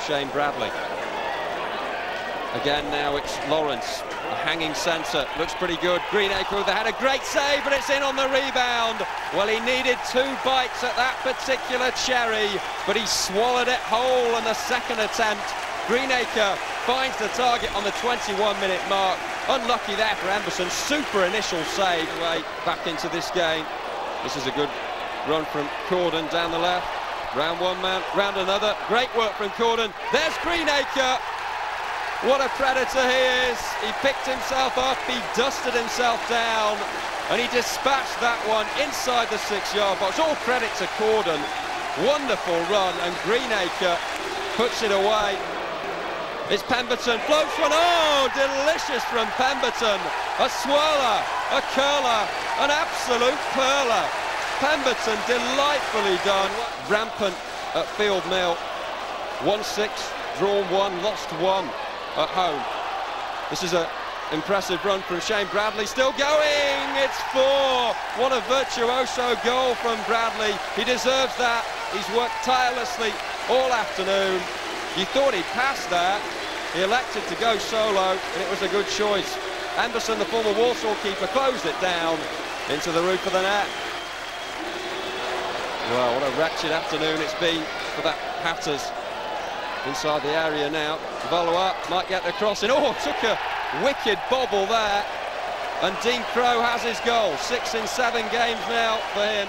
Shayne Bradley. Again now it's Lawrence, a hanging centre, looks pretty good. Greenacre with the had a great save, but it's in on the rebound. Well, he needed two bites at that particular cherry, but he swallowed it whole in the second attempt. Greenacre finds the target on the 21-minute mark. Unlucky there for Emberson. Super initial save way back into this game. This is a good run from Corden down the left. Round one man, round another. Great work from Corden. There's Greenacre. What a predator he is. He picked himself up, he dusted himself down, and he dispatched that one inside the six-yard box. All credit to Corden. Wonderful run, and Greenacre puts it away. It's Pemberton, floats one, oh, delicious from Pemberton. A swirler, a curler, an absolute perler. Pemberton delightfully done. Rampant at Field Mill. 1-6, drawn one, lost one at home. This is an impressive run from Shayne Bradley. Still going. It's four. What a virtuoso goal from Bradley. He deserves that. He's worked tirelessly all afternoon. You thought he'd pass that. He elected to go solo, and it was a good choice. Anderson, the former Walsall keeper, closed it down into the roof of the net. Well, what a wretched afternoon it's been for that Hatters inside the area now. Valois might get the crossing. Oh, took a wicked bobble there. And Dean Crowe has his goal. Six in seven games now for him.